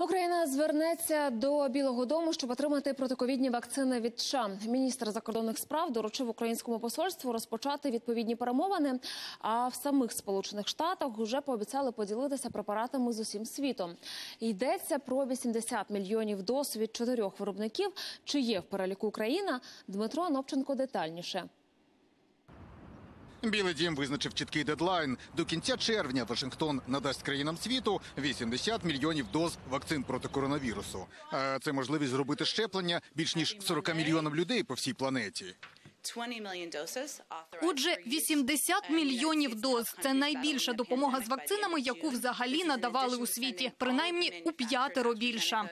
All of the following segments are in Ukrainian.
Україна звернеться до Білого Дому, щоб отримати протиковідні вакцини від США. Міністр закордонних справ доручив українському посольству розпочати відповідні перемовини. А в самих Сполучених Штатах вже пообіцяли поділитися препаратами з усім світом. Йдеться про 80 мільйонів доз від чотирьох виробників. Чи є в переліку Україна? Дмитро Анопченко детальніше. Білий дім визначив чіткий дедлайн. До кінця червня Вашингтон надасть країнам світу 80 мільйонів доз вакцин проти коронавірусу. Це можливість зробити щеплення більш ніж 40 мільйонам людей по всій планеті. Отже, 80 мільйонів доз це найбільша допомога з вакцинами, яку взагалі надавали у світі, принаймні у п'ятеро більша.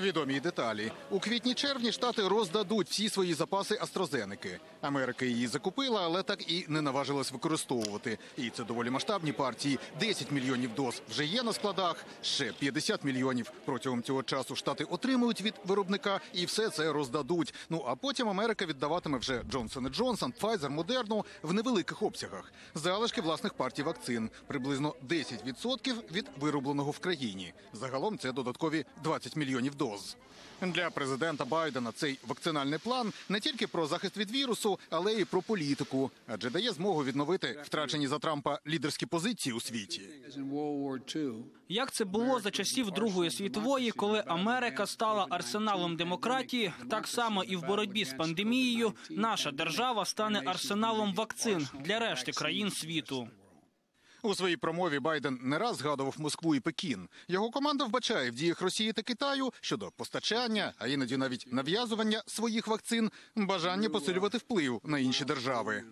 Відомі деталі у квітні-червні штати роздадуть всі свої запаси Астрозеники. Америка її закупила, але так і не наважилась використовувати. І це доволі масштабні партії. 10 мільйонів доз вже є на складах. Ще 50 мільйонів протягом цього часу штати отримують від виробника і все це роздадуть. Ну а потім Америка віддаватиме вже Джонсон Джонсон, Pfizer, Модерну в невеликих обсягах. Залишки власних партій вакцин приблизно 10% від виробленого в країні. Загалом це додаткові 20 мільйонів доз. Для президента Байдена цей вакцинальний план не тільки про захист від вірусу, але й про політику, адже дає змогу відновити втрачені за Трампа лідерські позиції у світі. Як це було за часів Другої світової, коли Америка стала арсеналом демократії, так само і в боротьбі з пандемією наша держава стане арсеналом вакцин для решти країн світу. У своїй промові Байден не раз згадував Москву і Пекін. Його команда вбачає в діях Росії та Китаю щодо постачання, а іноді навіть нав'язування своїх вакцин, бажання посилювати вплив на інші держави.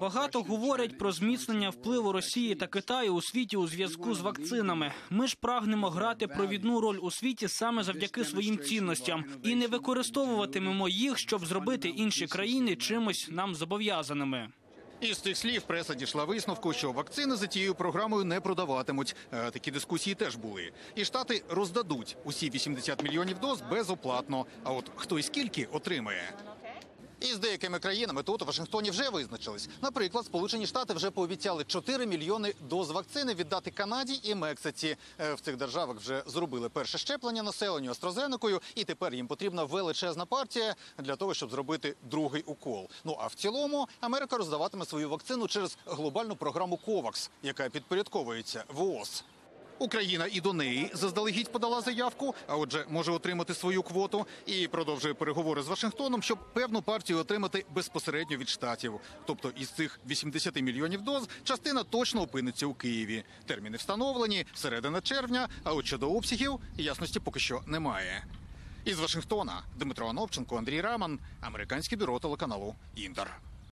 Багато говорять про зміцнення впливу Росії та Китаю у світі у зв'язку з вакцинами. Ми ж прагнемо грати провідну роль у світі саме завдяки своїм цінностям і не використовуватимемо їх, щоб зробити інші країни чимось нам зобов'язаними. Із цих слів преса дійшла висновку, що вакцини за тією програмою не продаватимуть. Е, Такі дискусії теж були. І штати роздадуть усі 80 мільйонів доз безоплатно. А от хто і скільки отримає. І з деякими країнами тут у Вашингтоні вже визначились. Наприклад, Сполучені Штати вже пообіцяли 4 мільйони доз вакцини віддати Канаді і Мексиці. Е, В цих державах вже зробили перше щеплення населенню AstraZeneca, і тепер їм потрібна величезна партія для того, щоб зробити другий укол. Ну а в цілому Америка роздаватиме свою вакцину через глобальну програму COVAX, яка підпорядковується ВООЗ. Україна і до неї заздалегідь подала заявку, а отже, може отримати свою квоту і продовжує переговори з Вашингтоном, щоб певну партію отримати безпосередньо від штатів. Тобто із цих 80 мільйонів доз частина точно опиниться у Києві. Терміни встановлені середина червня. А от щодо обсягів ясності поки що немає. Із Вашингтона Дмитро Ановченко, Андрій Раман, американське бюро телеканалу Інтер.